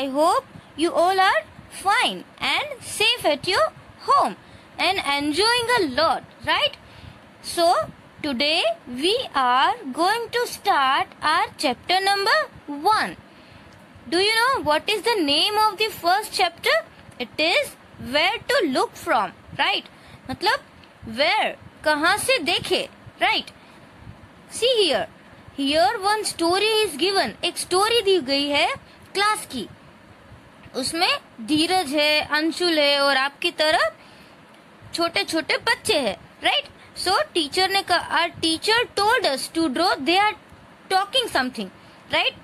I hope you all are fine and safe at your home and enjoying a lot, right? So, today we are going to start our chapter number 1. Do you know what is the name of the first chapter? It is where to look from, right? मतलब where कहाँ से देखे, right? See here. Here one story is given. एक story दी गई है class की उसमें धीरज है, अंशुल है और आपकी तरह छोटे छोटे बच्चे हैं राइट सो टीचर ने कहा our teacher told us to draw they are talking something right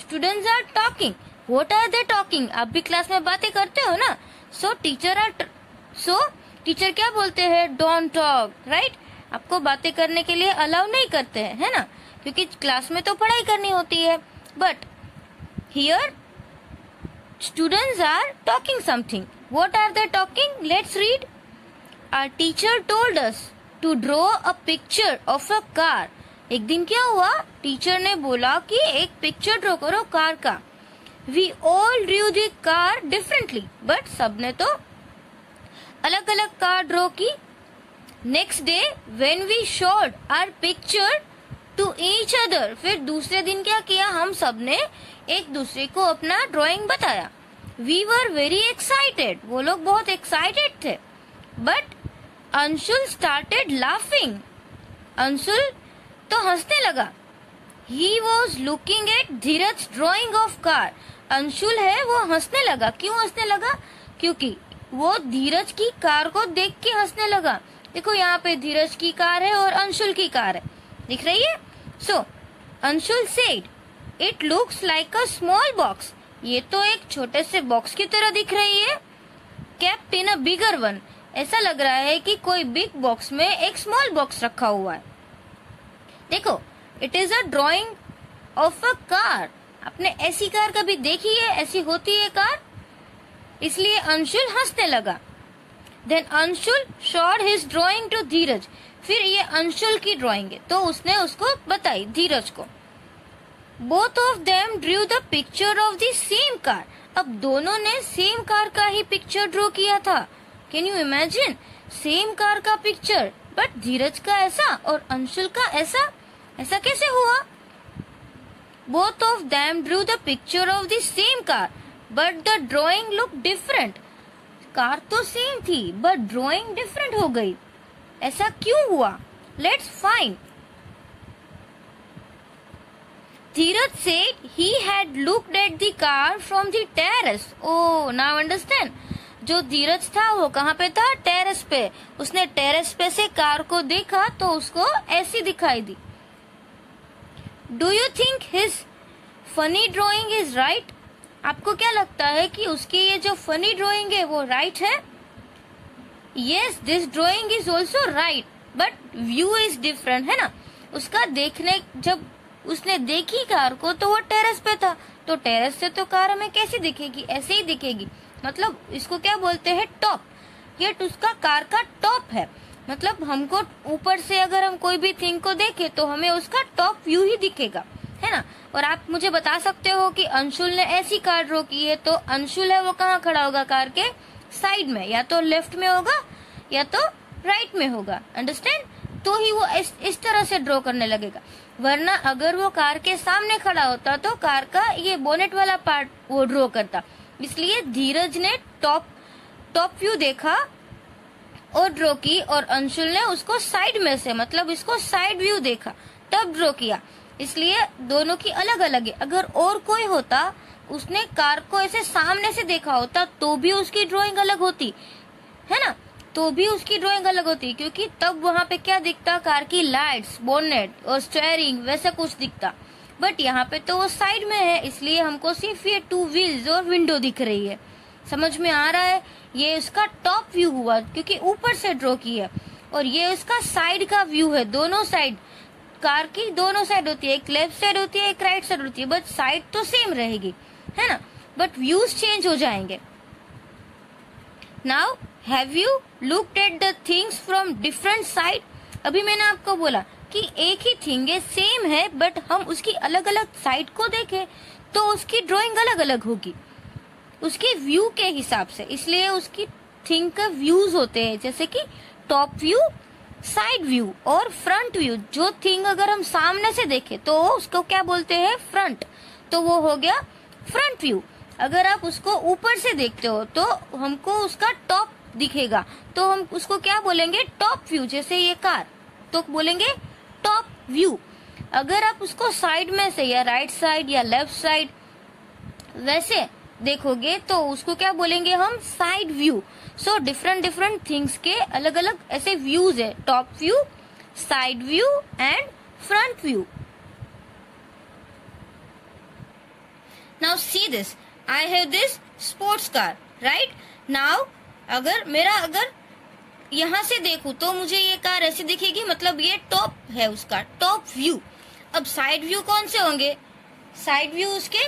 students are talking what are they talking आप भी क्लास में बातें करते हो ना? So teacher our so teacher क्या बोलते हैं? डोंट टॉक राइट आपको बातें करने के लिए अलाउ नहीं करते हैं, है ना? क्योंकि क्लास में तो पढ़ाई करनी होती है but here Students are talking something. What are they talking? Let's read. Our teacher told us to draw a picture of a car. एक दिन क्या हुआ टीचर ने बोला कि एक पिक्चर ड्रॉ करो कार का we all drew the car differently but सबने तो अलग अलग कार ड्रॉ की next day when we showed our picture to each other फिर दूसरे दिन क्या किया हम सबने एक दूसरे को अपना ड्राइंग बताया। वी वर वेरी एक्साइटेड वो लोग बहुत एक्साइटेड थे। But Anshul started laughing Anshul तो हंसने लगा। He was looking at Dheeraj drawing of car Anshul है, वो हंसने लगा। क्यों हंसने लगा? क्योंकि वो धीरज की कार को देख के हंसने लगा। देखो, यहाँ पे धीरज की कार है और अंशुल की कार है। दिख रही है? So Anshul said it looks like a small box ये तो एक छोटे से बॉक्स की तरह दिख रही है। Kept in a bigger one ऐसा लग रहा है कि कोई बिग बॉक्स में एक स्मॉल बॉक्स रखा हुआ है। देखो it is a drawing of a car आपने ऐसी कार कभी देखी है? ऐसी होती है कार? इसलिए अंशुल हंसने लगा। Then Anshul showed his drawing to Dheeraj. फिर ये अंशुल की ड्रॉइंग है। तो उसने उसको बताई धीरज को। Both of them drew the picture of the same car अब दोनों ने सेम कार का ही पिक्चर ड्रॉ किया था। Can you imagine same car का पिक्चर बट धीरज का ऐसा और अंशुल का ऐसा? ऐसा कैसे हुआ? Both of them drew the picture of the same car but the drawing look different car तो सेम थी बट ड्रॉइंग डिफरेंट हो गई। ऐसा क्यों हुआ? Let's find Dheeraj said he had looked at the car from the terrace. Oh, now understand. जो धीरज था वो कहाँ पे था? टेरेस पे। उसने टेरेस पे से कार को देखा तो उसको ऐसी दिखाई दी। Do you think his funny drawing is right आपको क्या लगता है कि उसकी ये जो फनी ड्रॉइंग है वो राइट है? Yes this drawing is also right but view is different है ना? उसका देखने जब उसने देखी कार को तो वो टेरेस पे था। तो टेरेस से तो कार हमें कैसी दिखेगी? ऐसे ही दिखेगी। मतलब इसको क्या बोलते हैं? टॉप। ये उसका कार का टॉप है। मतलब हमको ऊपर से अगर हम कोई भी थिंग को देखे तो हमें उसका टॉप व्यू ही दिखेगा। है ना? और आप मुझे बता सकते हो कि अंशुल ने ऐसी कार ड्रॉ की है तो अंशुल है वो कहाँ खड़ा होगा कार के? साइड में। या तो लेफ़्ट में होगा या तो राइट में होगा। अंडरस्टैंड तो ही वो इस, इस तरह से ड्रॉ करने लगेगा। वरना अगर वो कार के सामने खड़ा होता तो कार का ये बोनेट वाला पार्ट वो ड्रॉ करता। इसलिए धीरज ने टॉप टॉप व्यू देखा और ड्रॉ की और अंशुल ने उसको साइड में से मतलब इसको साइड व्यू देखा, तब ड्रॉ किया। इसलिए दोनों की अलग अलग है। अगर और कोई होता, उसने कार को ऐसे सामने से देखा होता तो भी उसकी ड्राइंग अलग होती, है ना? तो भी उसकी ड्राइंग अलग होती क्योंकि तब वहाँ पे क्या दिखता? कार की लाइट्स बोनेट और स्टेयरिंग वैसा कुछ दिखता। बट यहाँ पे तो वो साइड में है, इसलिए हमको सिर्फ़ ये टू व्हील्स और विंडो दिख रही है। समझ में आ रहा है? ये उसका टॉप व्यू हुआ, क्योंकि ऊपर से ड्रॉ की है। और ये उसका साइड का व्यू है, दोनों साइड कार की दोनों साइड होती है, एक लेफ़्ट साइड होती है, एक राइट साइड होती है बट साइड तो सेम रहेगी, है ना? बट व्यूज़ चेंज हो जाएँगे। Now have you looked at the things from different side अभी मैंने आपको बोला कि एक ही थिंग है सेम है बट हम उसकी अलग अलग साइड को देखें तो उसकी ड्राइंग अलग अलग होगी। उसके व्यू के हिसाब से, इसलिए उसकी थिंग का व्यूज़ होते हैं, जैसे कि टॉप व्यू साइड व्यू और फ्रंट व्यू जो थिंग अगर हम सामने से देखें तो उसको क्या बोलते हैं? फ्रंट तो वो हो गया फ्रंट व्यू अगर आप उसको ऊपर से देखते हो तो हमको उसका टॉप दिखेगा। तो हम उसको क्या बोलेंगे? टॉप व्यू जैसे ये कार। तो बोलेंगे टॉप व्यू अगर आप उसको साइड में से, या राइट साइड या लेफ़्ट साइड वैसे देखोगे तो उसको क्या बोलेंगे हम? Side view so different different things के अलग अलग ऐसे व्यूज़ है। Top view side view and front view now see this I have this sports car right now अगर मेरा अगर यहाँ से देखू तो मुझे ये कार ऐसी दिखेगी मतलब ये टॉप है उसका टॉप व्यू अब साइड व्यू कौन से होंगे? साइड व्यू उसके,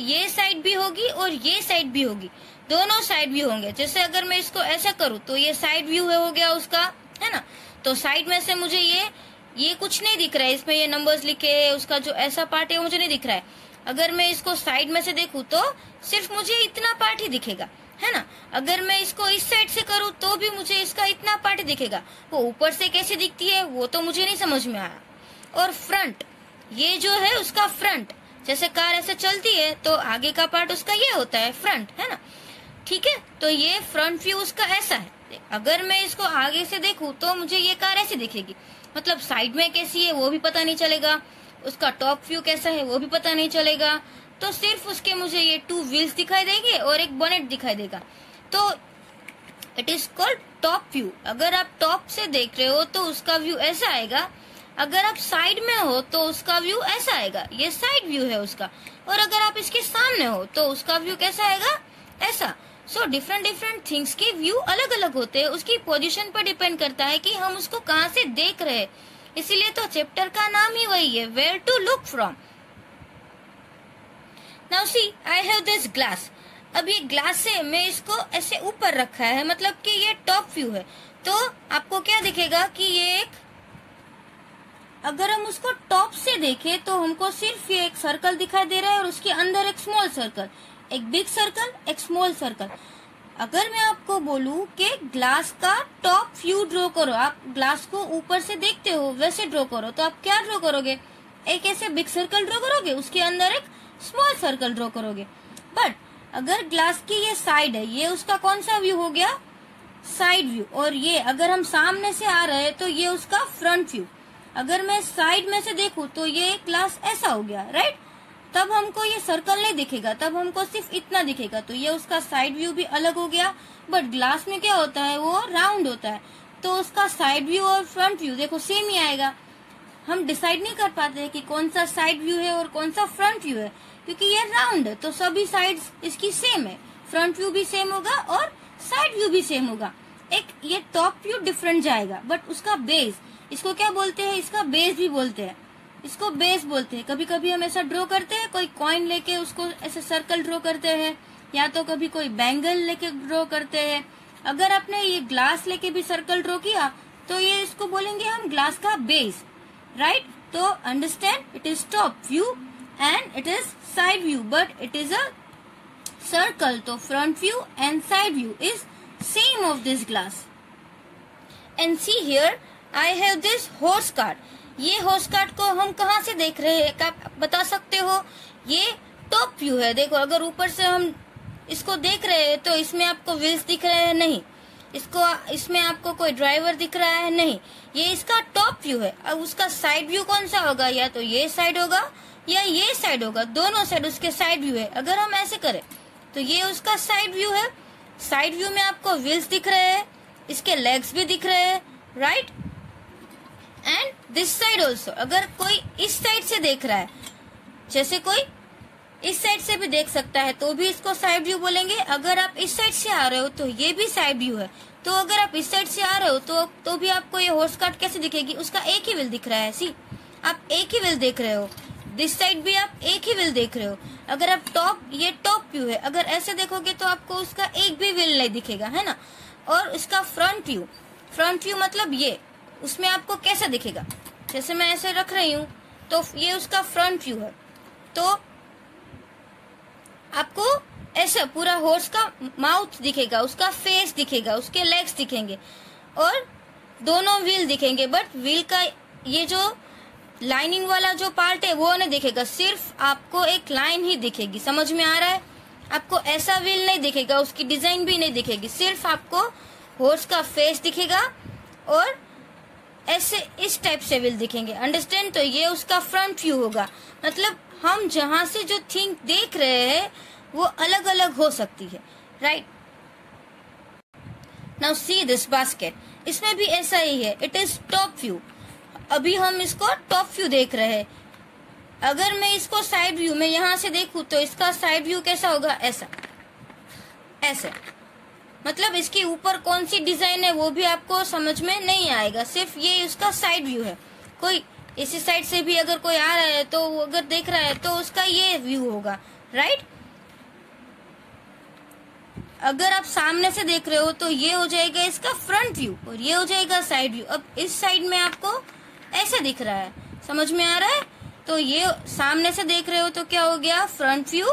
ये साइड भी होगी और ये साइड भी होगी। दोनों साइड व्यू होंगे। जैसे अगर मैं इसको ऐसा करूँ तो ये साइड व्यू है गया उसका, है ना? तो साइड में से मुझे ये ये कुछ नहीं दिख रहा है। इसमें ये नंबर्स लिखे है, उसका जो ऐसा पार्ट है मुझे नहीं दिख रहा है। अगर मैं इसको साइड में से देखूँ तो सिर्फ़ मुझे इतना पार्ट ही दिखेगा। है ना? अगर मैं इसको इस साइड से करूँ तो भी मुझे इसका इतना पार्ट दिखेगा। वो ऊपर से कैसे दिखती है, वो तो मुझे नहीं समझ में आया। और फ्रंट ये जो है उसका फ्रंट जैसे कार ऐसे चलती है तो आगे का पार्ट उसका ये होता है फ्रंट है ना? ठीक है? तो ये फ्रंट व्यू उसका ऐसा है। अगर मैं इसको आगे से देखूँ तो मुझे ये कार ऐसी दिखेगी। मतलब साइड में कैसी है, वो भी पता नहीं चलेगा। उसका टॉप व्यू कैसा है, वो भी पता नहीं चलेगा। तो सिर्फ़ उसके मुझे ये टू व्हील्स दिखाई देंगे और एक बोनेट दिखाई देगा। तो it is called top view अगर आप टॉप से देख रहे हो तो उसका व्यू ऐसा आएगा। अगर आप साइड में हो तो उसका व्यू ऐसा आएगा। ये साइड व्यू है उसका। और अगर आप इसके सामने हो तो उसका व्यू कैसा आएगा? ऐसा। सो डिफरेंट डिफरेंट थिंग्स के व्यू अलग अलग होते हैं। उसकी पोजीशन पर डिपेंड करता है कि हम उसको कहाँ से देख रहे हैं। इसीलिए तो चैप्टर का नाम ही वही है where to look from now see I have this glass अब ये ग्लास है मैं इसको ऐसे ऊपर रखा है मतलब कि ये टॉप व्यू है। तो आपको क्या दिखेगा कि ये एक, अगर हम उसको टॉप से देखें तो हमको सिर्फ़ ये एक सर्कल दिखाई दे रहा है और उसके अंदर एक स्मॉल सर्कल एक बिग सर्कल एक स्मॉल सर्कल अगर मैं आपको बोलूँ कि ग्लास का टॉप व्यू ड्रॉ करो, आप ग्लास को ऊपर से देखते हो, वैसे ड्रॉ करो तो आप क्या ड्रॉ करोगे? एक ऐसे बिग सर्कल ड्रॉ करोगे? उसके अंदर एक स्मॉल सर्कल ड्रॉ करोगे। बट अगर ग्लास की ये साइड है, ये उसका कौन सा व्यू हो गया? साइड व्यू और ये अगर हम सामने से आ रहे हैं तो ये उसका फ्रंट व्यू अगर मैं साइड में से देखूँ तो ये ग्लास ऐसा हो गया राइट तब हमको ये सर्कल नहीं दिखेगा, तब हमको सिर्फ़ इतना दिखेगा। तो ये उसका साइड व्यू भी अलग हो गया। बट ग्लास में क्या होता है, वो राउंड होता है। तो उसका साइड व्यू और फ्रंट व्यू देखो सेम ही आएगा। हम डिसाइड नहीं कर पाते कि कौन सा साइड व्यू है और कौन सा फ्रंट व्यू है। क्योंकि ये राउंड है तो सभी साइड इसकी सेम है। फ्रंट व्यू भी सेम होगा और साइड व्यू भी सेम होगा। एक ये टॉप व्यू डिफरेंट जाएगा बट उसका बेस इसको क्या बोलते हैं? इसका बेस भी बोलते हैं। इसको बेस बोलते हैं। कभी कभी हम ऐसा ड्रॉ करते हैं, कोई कॉइन लेके उसको ऐसे सर्कल ड्रॉ करते हैं, या तो कभी कोई बैंगल लेके ड्रॉ करते हैं। अगर आपने ये ग्लास लेके भी सर्कल ड्रॉ किया तो ये इसको बोलेंगे हम ग्लास का बेस राइट तो understand it is top view and it is side view but it is a circle तो front view and side view is same of this glass and see here I have this horse card ये होस्ट card को हम कहाँ से देख रहे हैं? क्या बता सकते हो? ये टॉप व्यू है। देखो, अगर ऊपर से हम इसको देख रहे हैं तो इसमें आपको व्हील्स दिख रहे हैं नहीं। इसको, इसमें आपको कोई ड्राइवर दिख रहा है नहीं। ये इसका टॉप व्यू है। अब उसका साइड व्यू कौन सा होगा? या तो ये साइड होगा या ये साइड होगा, दोनों साइड उसके साइड व्यू है, अगर हम ऐसे करें तो ये उसका साइड व्यू है। साइड व्यू में आपको व्हील्स दिख रहे हैं, इसके लेग्स भी दिख रहे हैं right and this side also अगर कोई इस साइड से देख रहा है, जैसे कोई इस साइड से भी देख सकता है तो भी इसको साइड व्यू बोलेंगे। अगर आप इस साइड से आ रहे हो तो ये भी साइड व्यू है। तो अगर आप इस साइड से आ रहे हो तो तो भी आपको ये हॉर्स कार्ड कैसे दिखेगी? उसका एक ही व्हील दिख रहा है सी आप एक ही व्हील देख रहे हो। दिस साइड भी आप एक ही व्हील देख रहे हो। अगर आप टॉप ये टॉप व्यू है। अगर ऐसे देखोगे तो आपको उसका एक भी व्हील नहीं दिखेगा, है ना? और इसका फ्रंट व्यू फ्रंट व्यू मतलब ये, उसमें आपको कैसा दिखेगा? जैसे मैं ऐसे रख रही हूँ तो ये उसका फ्रंट व्यू है। तो आपको ऐसा पूरा हॉर्स का माउथ दिखेगा, उसका फेस दिखेगा, उसके लेग्स दिखेंगे। और दोनों व्हील दिखेंगे बट व्हील का ये जो लाइनिंग वाला जो पार्ट है, वो नहीं दिखेगा। सिर्फ़ आपको एक लाइन ही दिखेगी। समझ में आ रहा है? आपको ऐसा व्हील नहीं दिखेगा, उसकी डिज़ाइन भी नहीं दिखेगी। सिर्फ़ आपको हॉर्स का फेस दिखेगा और ऐसे इस टाइप से व्हील दिखेंगे। अंडरस्टैंड तो ये उसका फ्रंट व्यू होगा। मतलब हम जहाँ से जो थिंग देख रहे हैं, वो अलग अलग हो सकती है। Right now see this basket इसमें भी ऐसा ही है। इट इज़ टॉप व्यू अभी हम इसको टॉप व्यू देख रहे हैं। अगर मैं इसको साइड व्यू में यहाँ से देखूँ तो इसका साइड व्यू कैसा होगा? ऐसा। ऐसे। मतलब इसके ऊपर कौन सी डिज़ाइन है वो भी आपको समझ में नहीं आएगा। सिर्फ़ ये उसका साइड व्यू है। कोई इसी साइड से भी अगर कोई आ रहा है तो अगर देख रहा है तो उसका ये व्यू होगा। राइट अगर आप सामने से देख रहे हो तो ये हो जाएगा इसका फ्रंट व्यू और ये हो जाएगा साइड व्यू अब इस साइड में आपको ऐसे दिख रहा है। समझ में आ रहा है? तो ये सामने से देख रहे हो तो क्या हो गया? Front view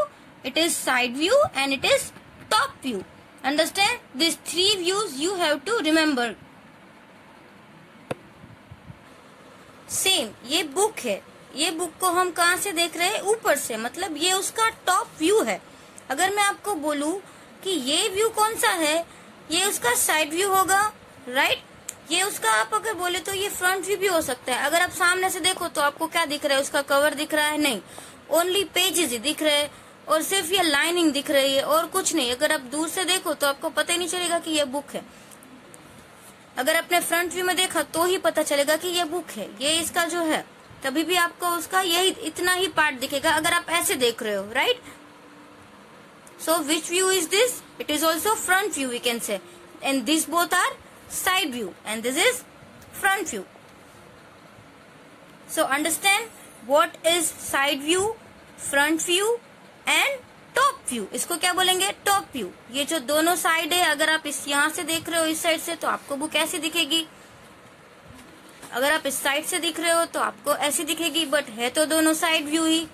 it is side view and it is top view understand this three views you have to remember same ये बुक है। ये बुक को हम कहा से देख रहे हैं? ऊपर से। मतलब ये उसका टॉप व्यू है। अगर मैं आपको बोलूँ कि ये व्यू कौन सा है? ये उसका साइड व्यू होगा राइट ये उसका आप अगर बोले तो ये फ्रंट व्यू भी हो सकता है। अगर आप सामने से देखो तो आपको क्या दिख रहा है? उसका कवर दिख रहा है? नहीं। ओनली पेजेस ही दिख रहे हैं और सिर्फ़ ये लाइनिंग दिख रही है और कुछ नहीं। अगर आप दूर से देखो तो आपको पता ही नहीं चलेगा कि ये बुक है। अगर आपने फ्रंट व्यू में देखा तो ही पता चलेगा कि ये बुक है। ये इसका जो है, तभी भी आपको उसका यही इतना ही पार्ट दिखेगा अगर आप ऐसे देख रहे हो right so which view is this it is also front view we can say and this both are side view and this is front view. So understand what is side view, front view and top view इसको क्या बोलेंगे? Top view ये जो दोनों side है अगर आप इस यहाँ से देख रहे हो इस साइड से तो आपको बुक ऐसी दिखेगी। अगर आप इस साइड से दिख रहे हो तो आपको ऐसी दिखेगी बट है तो दोनों साइड व्यू ही।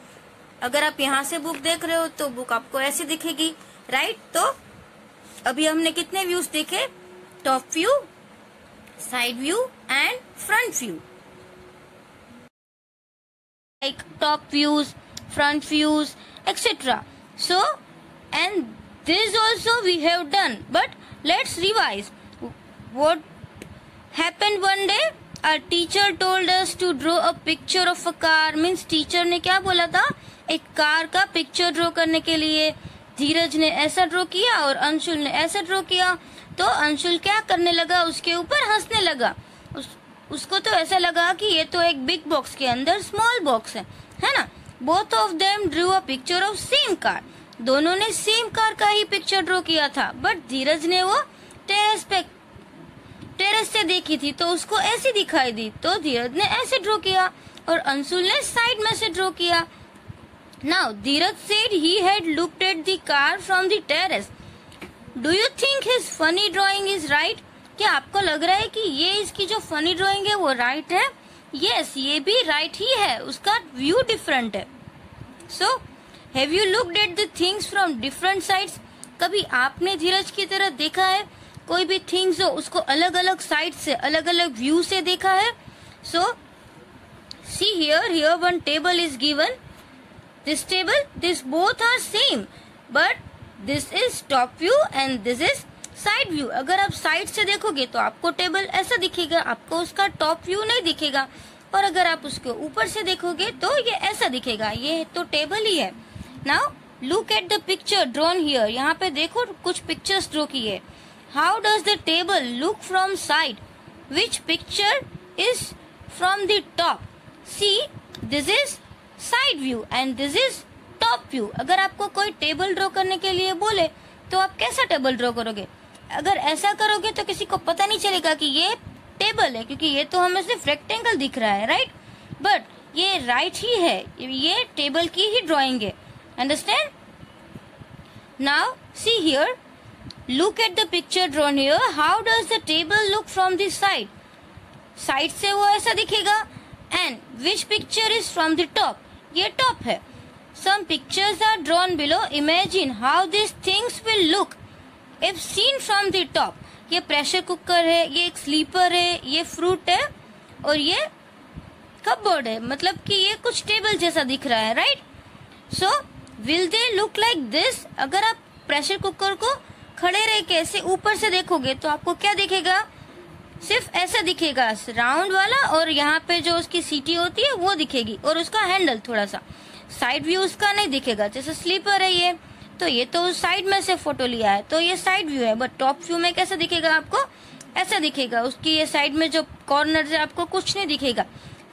अगर आप यहाँ से बुक देख रहे हो तो बुक आपको ऐसी दिखेगी राइट तो अभी हमने कितने व्यूज़ देखे? Top view, side view and front view. Like top views, front views, etc. So, and this also we have done. But let's revise. What happened one day? A teacher told us to draw a picture of a car. Means teacher ने क्या बोला था एक car का picture draw करने के लिए धीरज ने ऐसा ड्रॉ किया और अंशुल ने ऐसा ड्रॉ किया तो अंशुल क्या करने लगा? उसके ऊपर हंसने लगा। उस, उसको तो ऐसा लगा कि ये तो एक बिग बॉक्स के अंदर स्मॉल बॉक्स है है ना? Both of them drew a picture of same car दोनों ने सेम कार का ही पिक्चर ड्रॉ किया था बट धीरज ने वो टेरेस पे टेरेस से देखी थी तो उसको ऐसी दिखाई दी तो धीरज ने ऐसे ड्रॉ किया और अंशुल ने साइड में से ड्रॉ किया। Now Dheeraj said he had looked at the car from the terrace do you think his funny drawing is right क्या आपको लग रहा है कि ये इसकी जो फनी ड्रॉइंग है वो राइट है? यस yes, ये भी राइट right ही है। उसका व्यू डिफरेंट है। So have you looked at the things from different sides कभी आपने धीरज की तरह देखा है? कोई भी थिंग्स हो उसको अलग अलग साइड से अलग अलग व्यू से देखा है? So see here here one table is given this table this both are same but this is top view and this is side view अगर आप साइड से देखोगे तो आपको टेबल ऐसा दिखेगा, आपको उसका टॉप व्यू नहीं दिखेगा। और अगर आप उसके ऊपर से देखोगे तो ये ऐसा दिखेगा। ये तो टेबल ही है। Now look at the picture drawn here यहाँ पे देखो, कुछ पिक्चर्स ड्रॉ है how does the table look from side which picture is from the top see this is side view and this is top view अगर आपको कोई table draw करने के लिए बोले तो आप कैसा टेबल ड्रॉ करोगे? अगर ऐसा करोगे तो किसी को पता नहीं चलेगा कि ये टेबल है, क्योंकि ये तो हमें सिर्फ़ रेक्टेंगल दिख रहा है राइट बट ये राइट ही है, ये टेबल की ही ड्रॉइंग है understand now see here look at the picture drawn here how does the table look from this side side से वो ऐसा दिखेगा and which picture is from the top ये टॉप है। Some pictures are drawn below. Imagine how these things will look. If seen from the top. ये pressure cooker है, ये एक स्लीपर है, ये फ्रूट है, और ये कपबोर्ड है. मतलब कि ये कुछ टेबल जैसा दिख रहा है right so will they look like this अगर आप प्रेशर कुकर को खड़े रह के ऐसे ऊपर से देखोगे तो आपको क्या दिखेगा? सिर्फ़ ऐसा दिखेगा राउंड वाला, और यहाँ पे जो उसकी सीटी होती है, वो दिखेगी, और उसका हैंडल थोड़ा सा। साइड व्यू उसका नहीं दिखेगा, जैसे स्लीपर है ये तो ये तो उस साइड में से फ़ोटो लिया है तो ये साइड व्यू है बट टॉप व्यू में कैसे दिखेगा आपको? ऐसा दिखेगा, उसकी ये साइड में जो कॉर्नर है आपको कुछ नहीं दिखेगा।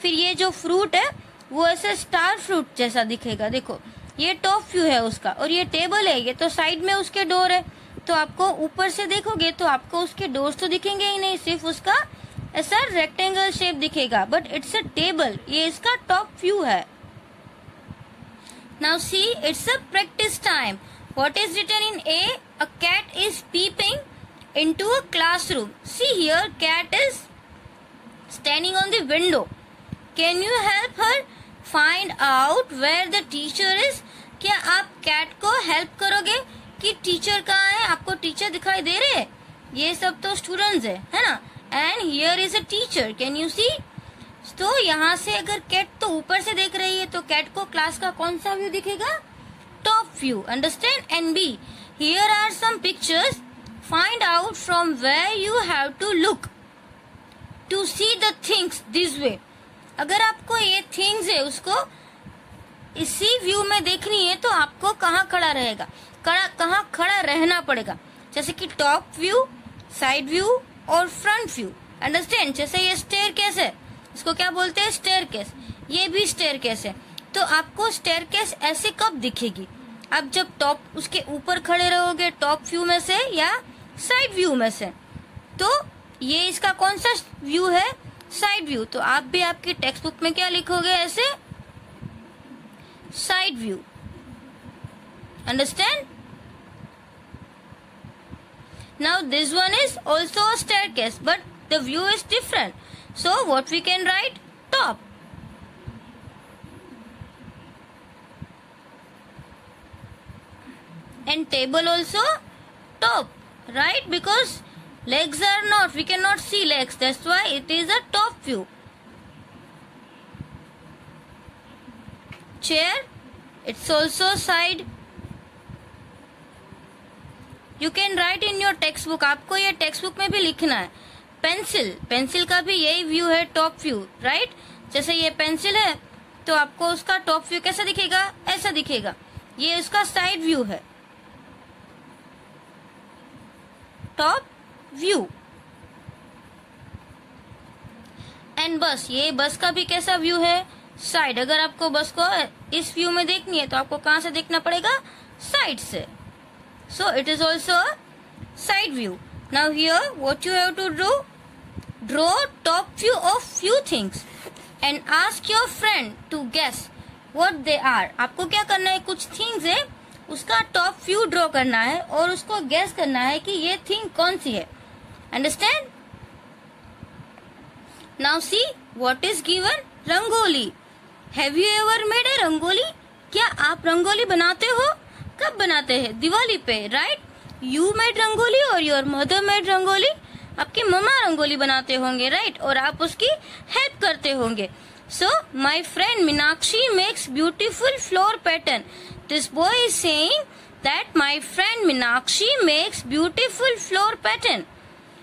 फिर ये जो फ्रूट है, वो ऐसे स्टार फ्रूट जैसा दिखेगा, देखो, ये टॉप व्यू है उसका, और ये टेबल है, ये तो साइड में उसके डोर है तो आपको ऊपर से देखोगे तो आपको उसके डोर्स तो दिखेंगे ही नहीं, सिर्फ़ उसका ऐसा रेक्टेंगल शेप दिखेगा बट इट्स अ टेबल ये इसका टॉप व्यू है। Now see it's a practice time what is written in a a cat is peeping into a classroom see here cat is standing on the window can you help her find out where the teacher is क्या आप cat को help करोगे कि teacher कहाँ है? आपको teacher दिखाई दे रहे हैं? ये सब तो स्टूडेंट्स है है ना? And here is a teacher can you see तो यहाँ से अगर कैट तो ऊपर से देख रही है तो कैट को क्लास का कौन सा व्यू दिखेगा? Top view understand and be here are some pictures find out from where you have to look to see the things this way अगर आपको ये थिंग्स है उसको, इसी व्यू में देखनी है तो आपको कहाँ खड़ा रहेगा? कहाँ खड़ा रहना पड़ेगा? जैसे कि टॉप व्यू साइड व्यू और फ्रंट व्यू अंडरस्टैंड जैसे ये स्टेयर कैसे है। इसको क्या बोलते हैं? स्टेयर केस ये भी स्टेयर केस है। तो आपको स्टेयर केस ऐसे कब दिखेगी? आप जब टॉप उसके ऊपर खड़े रहोगे टॉप व्यू में से या साइड व्यू में से? तो ये इसका कौन सा व्यू है? साइड व्यू तो आप भी आपकी टेक्स्ट बुक में क्या लिखोगे ऐसे? Side view understand Now this one is also a staircase, but the view is different. So what we can write? Top. And table also top. Right? Because legs are not. We cannot see legs. That's why it is a top view. Chair. It's also side you can write in your text book आपको ये text book में भी लिखना है pencil pencil का भी यही view है टॉप व्यू राइट जैसे ये पेंसिल है तो आपको उसका टॉप व्यू कैसा दिखेगा? ऐसा दिखेगा। ये उसका साइड व्यू है। टॉप व्यू एंड बस, ये बस का भी कैसा व्यू है? साइड अगर आपको बस को इस व्यू में देखनी है तो आपको कहाँ से देखना पड़ेगा? साइड से। So it is also side view view. Now here you have to do? Draw top view of few things and ask your friend to guess what they are. आपको क्या करना है? कुछ थिंग्स है, उसका टॉप व्यू ड्रॉ करना है और उसको गेस करना है कि ये थिंग कौन सी है। Understand now see what is given rangoli. Have you ever made a rangoli? क्या आप रंगोली बनाते हो? कब बनाते हैं? दिवाली पे राइट यू मेड रंगोली और योर मदर मेड रंगोली? आपकी मम्मा रंगोली बनाते होंगे राइट और आप उसकी हेल्प करते होंगे। So my friend Meenakshi makes beautiful floor pattern this boy is saying that my friend Meenakshi makes beautiful floor pattern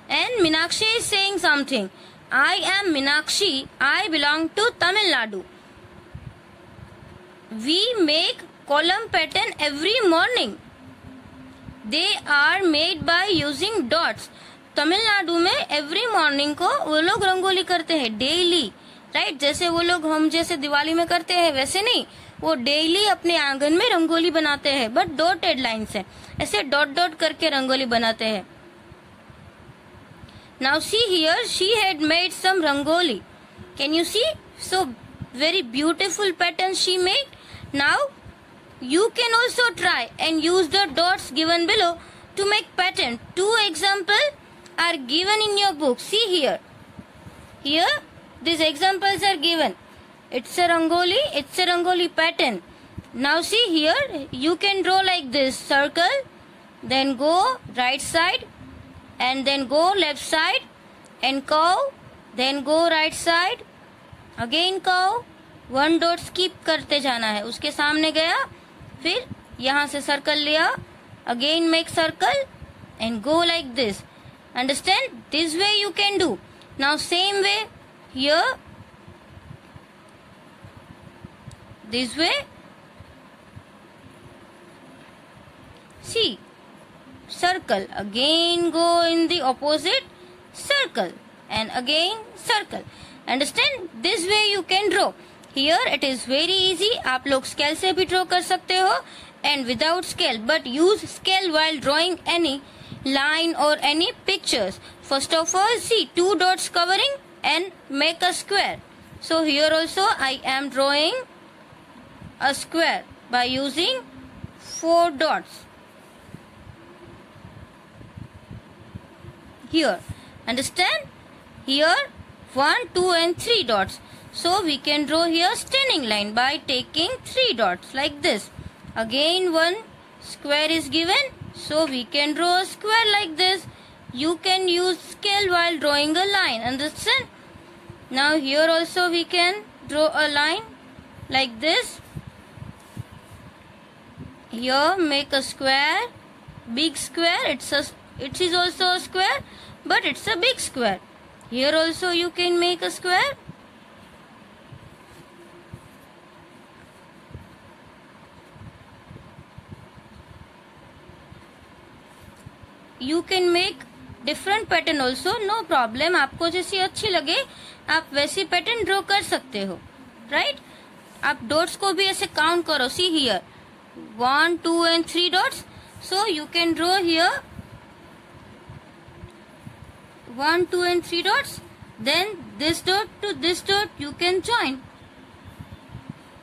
and Meenakshi is saying something I am Meenakshi I belong to Tamil Nadu we make kolam pattern every morning they are made by using dots Tamil Nadu में every morning को वो लोग रंगोली करते हैं daily right जैसे वो लोग हम जैसे दिवाली में करते हैं, वैसे नहीं। वो डेली अपने आँगन में रंगोली बनाते हैं बट डॉटेड लाइन से ऐसे डॉट डॉट करके रंगोली बनाते हैं। Now see here she had made some rangoli can you see so very beautiful pattern she made now You can also try and use the dots given below to make pattern. Two examples are given in your book. See here. Here these examples are given. It's a rangoli, it's a rangoli pattern. now see here you can draw like this circle then go right side and then go left side and curve then go right side again curve one dot skip करते जाना है उसके सामने गया फिर यहाँ से circle लिया again make circle and go like this understand this way you can do now same way here this way see circle again go in the opposite circle and again circle understand this way you can draw here it is very easy आप लोग scale से भी draw कर सकते हो and without scale but use scale while drawing any line or any pictures. First of all see two dots covering and make a square. So here also I am drawing a square by using four dots. Here understand? Here 1 2 and 3 dots. So we can draw here standing line by taking 3 dots like this. Again one square is given so we can draw a square like this. You can use scale while drawing a line. Understand? Now here also we can draw a line like this. Here make a square big square. It's a it is also a square but it's a big square. Here also you can make a square. You can make different pattern also no problem आपको जैसी अच्छी लगे, आप वैसी pattern draw कर सकते हो right right? आप डॉट्स को भी ऐसे काउंट करो see here one two and three dots so you can draw here one two and three dots then this dot to this dot you can join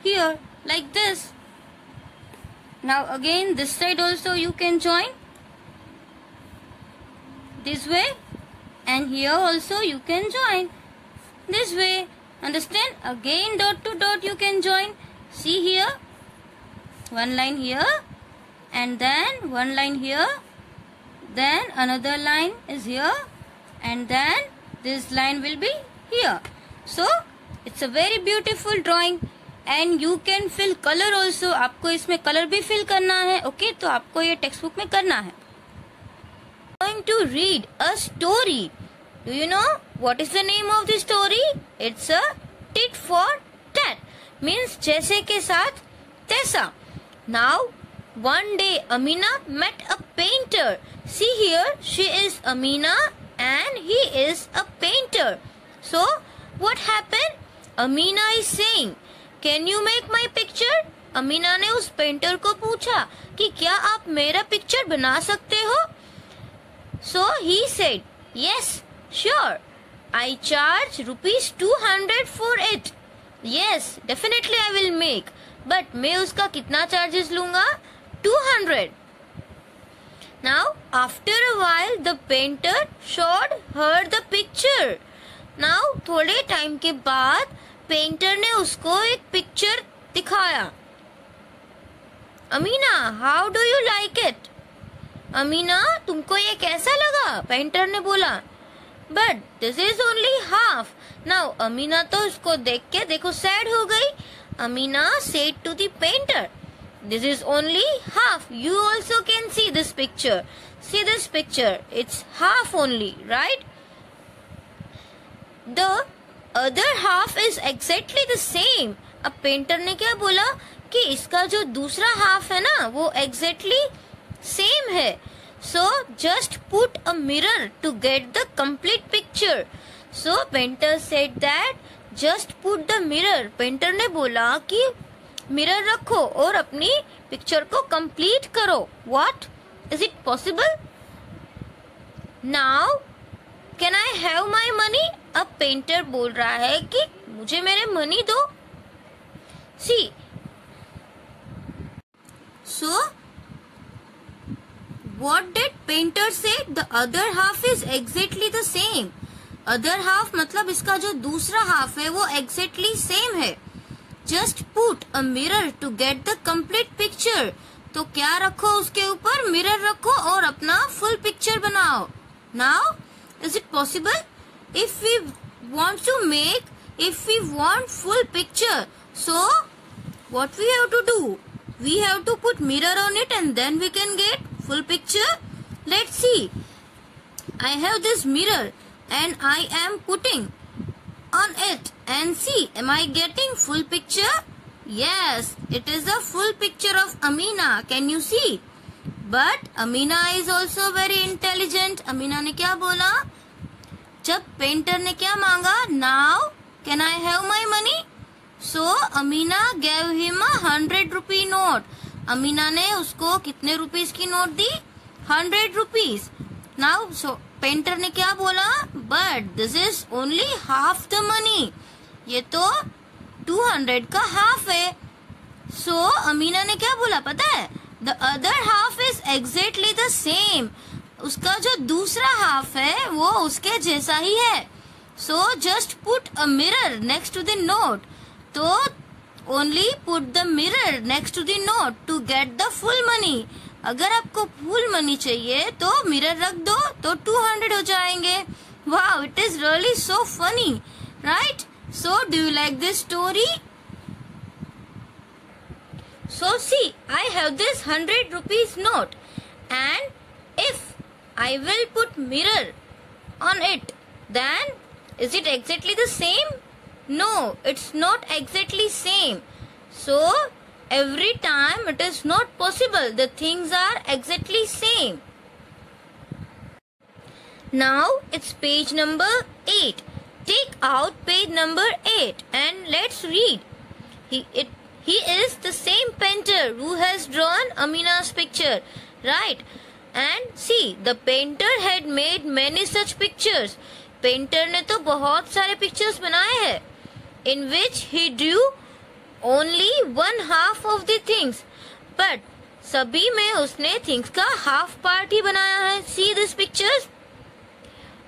here like this now again this side also you can join This way and here also you can join. This way. Understand? Again dot to dot you can join. See here. One line here and then one line here. Then another line is here and then this line will be here. So it's a very beautiful drawing and you can fill color also. आपको इसमें color भी fill करना है okay? तो आपको ये textbook में करना है going to read a story. Do you know what is the name of the story? It's a tit for tat. Means जैसे के साथ तैसा. Now one day Amina met a painter. See here, she is Amina and he is a painter. So, what happened? Amina is saying, Can you make my picture? Amina ने उस painter को पूछा कि क्या आप मेरा पिक्चर बना सकते हो he said yes sure I charge rupees two hundred for it yes definitely I will make but मैं उसका कितना चार्जेस लूँगा? Two hundred Now, after a while, the painter showed her the picture. Now, थोड़े time के बाद painter ने उसको एक पिक्चर दिखाया. Amina how do you like it Amina, तुमको ये कैसा लगा? पेंटर ने बोला but this is only half now Amina तो उसको देख के देखो सैड हो गई। Amina said to the painter this is only half you also can see this picture see this picture it's half only right the other half is exactly the same अब painter ने क्या बोला कि इसका जो दूसरा हाफ़ है ना, वो एग्जैक्टली exactly सेम है. So just put a mirror to get the complete picture so painter said that just put the mirror painter ने बोला कि मिरर रखो और अपनी पिक्चर को कंप्लीट करो. What is it possible now can I have my money अब painter बोल रहा है कि मुझे मेरे मनी दो. See so what did painter say the other half is exactly the same other half मतलब इसका जो दूसरा हाफ़ है, वो एग्जैक्टली सेम है। Just put a mirror to get the complete picture तो क्या रखो उसके ऊपर? मिरर रखो और अपना फुल पिक्चर बनाओ। Now is it possible if we want to make, if we want full picture, so what we have to do? We have to put mirror on it and then we can get full picture let's see i have this mirror and i am putting on it and see am i getting full picture yes it is a full picture of amina can you see but amina is also very intelligent amina ने क्या बोला जब painter ने क्या मांगा now can I have my money so Amina gave him a hundred rupee note Amina ने उसको कितने रुपीस की नोट दी? Hundred rupees now so painter ने क्या बोला? But this is only half the money ये तो टू हंड्रेड का हाफ़ है। सो so, अमीना ने क्या बोला पता है? The other half is exactly the same उसका जो दूसरा हाफ़ है वो उसके जैसा ही है। So just put a mirror next to the note तो Only put the mirror next to the note to get the full money अगर आपको फुल मनी चाहिए तो मिरर रख दो तो टू हंड्रेड हो जाएंगे वाह it is really so funny right so do you like this story So see, I have this hundred rupees note and if I will put mirror on it. Then is it exactly the same? No, it's not exactly same. So every time it is not possible. The things are exactly same. Now it's page number 8. Take out page number 8 and let's read. He, it, he is the same painter who has drawn Amina's picture. Right? And see the painter had made many such pictures painter ने तो बहुत सारे pictures बनाए हैं In which he drew only one half of the things but सभी में उसने things का हाफ पार्ट ही बनाया है see this pictures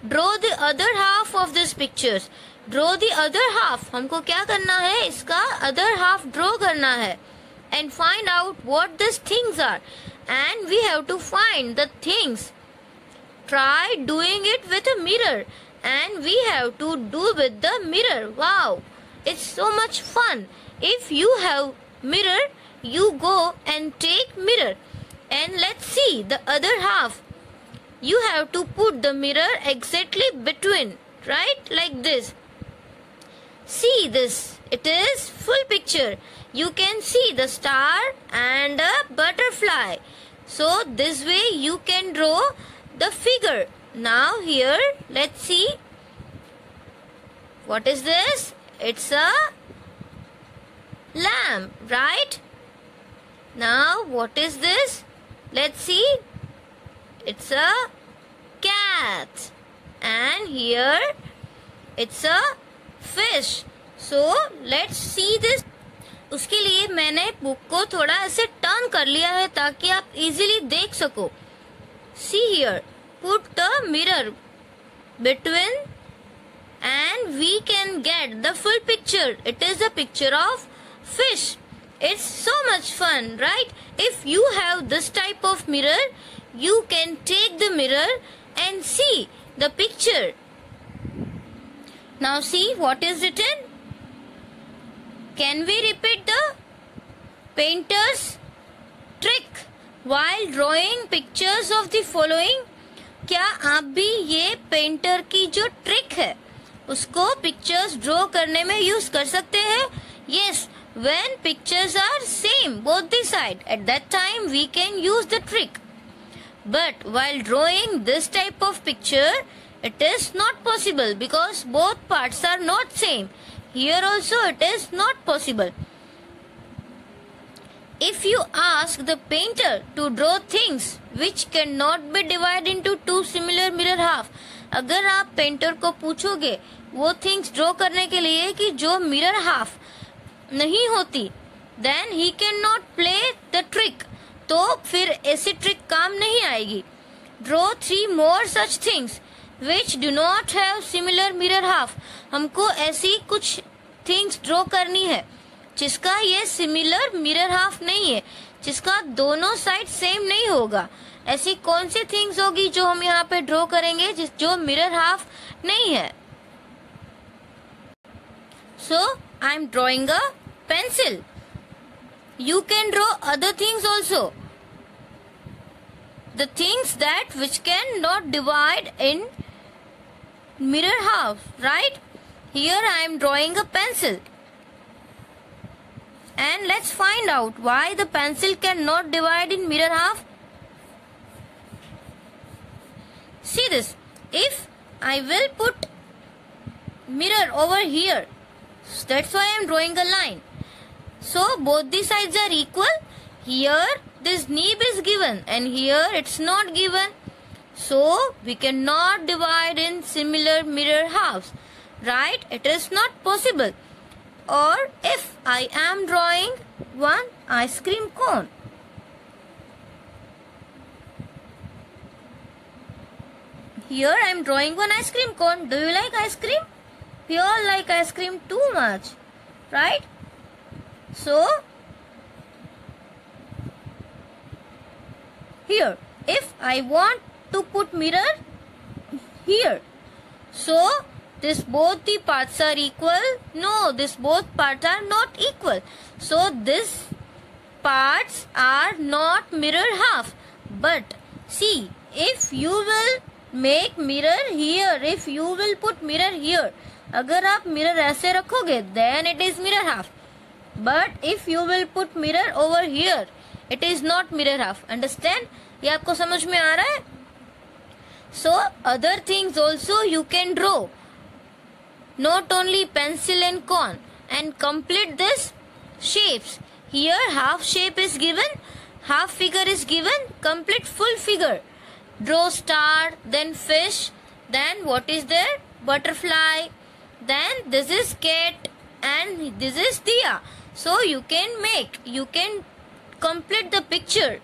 draw the other half of this pictures draw the other half हमको क्या करना है इसका अदर हाफ ड्रॉ करना है and find out what this things are and we have to find the things. Try doing it with a mirror and we have to do with the mirror. Wow, it's so much fun. If you have mirror, you go and take mirror and let's see the other half. You have to put the mirror exactly between, right? Like this. See this. It is full picture. You can see the star and a butterfly. So this way you can draw the figure. Now here let's see. What is this? It's a lamb, right? Now what is this? Let's see. It's a cat. And here it's a fish. So let's see this उसके लिए मैंने book को थोड़ा ऐसे turn कर लिया है ताकि आप इजीली देख सको see here put the mirror between And we can get the full picture it is the picture of fish it's so much fun right if you have this type of mirror you can take the mirror and see the picture now see what is return Can we repeat the painter's trick while drawing pictures of the following? क्या आप भी ये painter की जो trick है उसको pictures draw करने में यूज़ कर सकते हैं। Yes when pictures are same both the side at that time we can use the trick but while drawing this type of picture it is not possible because both part are not same here also it is not possible If you ask the painter to draw things which cannot be divided into two similar mirror halves, अगर आप painter को पूछोगे, वो things draw करने के लिए कि जो मिरर हाफ़ नहीं होती then he can not play the trick तो फिर ऐसी ट्रिक काम नहीं आएगी. Draw three more such things which do not have similar mirror half हमको ऐसी कुछ थिंग्स ड्रॉ करनी है, जिसका ये सिमिलर मिरर हाफ़ नहीं है, जिसका दोनों साइड सेम नहीं होगा। ऐसी कौन सी थिंग्स होगी जो हम यहाँ पे ड्रॉ करेंगे जिस, जो मिरर हाफ़ नहीं है? So I am drawing a pencil you can draw other things also the things that which can not divide in mirror half right here I am drawing a pencil and let's find out why the pencil can not divide in mirror half see this. If I will put mirror over here that's why I am drawing a line. So both the sides are equal. Here this nib is given and here it's not given. So we cannot divide in similar mirror halves right? It is not possible. Or if I am drawing one ice cream cone Here I am drawing one ice cream cone. Do you like ice cream? We all like ice cream too much. Right? So, here, if I want to put mirror here. So, this both the parts are equal. No, this both parts are not equal. So, this parts are not mirror half. But, see, if you will make mirror here if you will put mirror here अगर आप mirror ऐसे रखोगे then it is mirror half but if you will put mirror over here it is not mirror half understand ये आपको समझ में आ रहा है? So other things also you can draw not only pencil and con and complete this shapes. Here half shape is given, half figure is given, complete full figure. Draw star then fish then what is there? Butterfly. Then this is cat and this is diya so you can make you can complete the picture